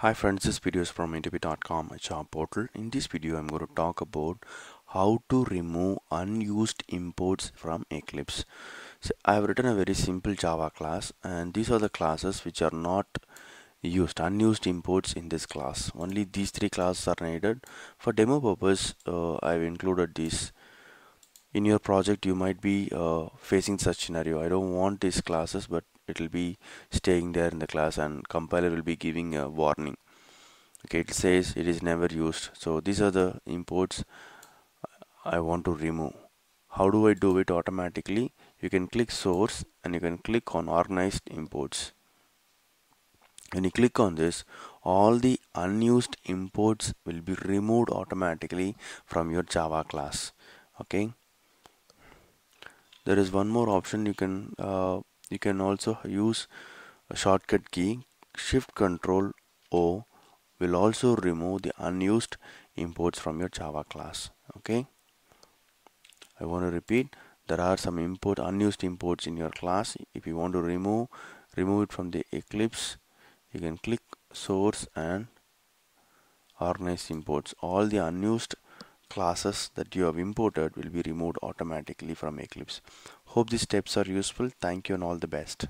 Hi friends, this video is from interview.com, job portal. In this video, I'm going to talk about how to remove unused imports from Eclipse. So I have written a very simple Java class and these are the classes which are not used, unused imports in this class. Only these three classes are needed. For demo purpose, uh, I've included these. In your project, you might be uh, facing such scenario. I don't want these classes, but it will be staying there in the class and compiler will be giving a warning. Okay it says it is never used. So these are the imports I want to remove. How do I do it automatically? You can click source and you can click on organized imports. When you click on this all the unused imports will be removed automatically from your Java class. Okay? There is one more option you can uh, you can also use a shortcut key. Shift control O will also remove the unused imports from your Java class okay? I want to repeat there are some import unused imports in your class. If you want to remove remove it from the Eclipse you can click source and organize imports. All the unused classes that you have imported will be removed automatically from Eclipse. Hope these steps are useful. Thank you and all the best